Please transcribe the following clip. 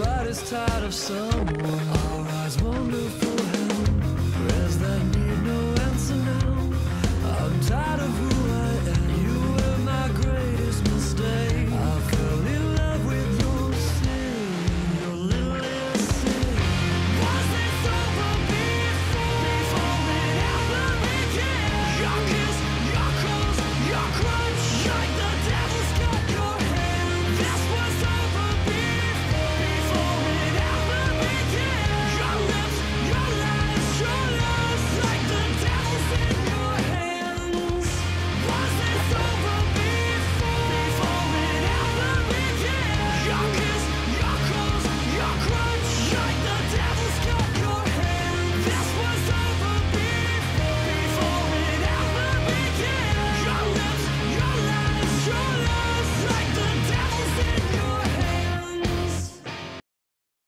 Everybody's tired of someone. Our eyes won't move.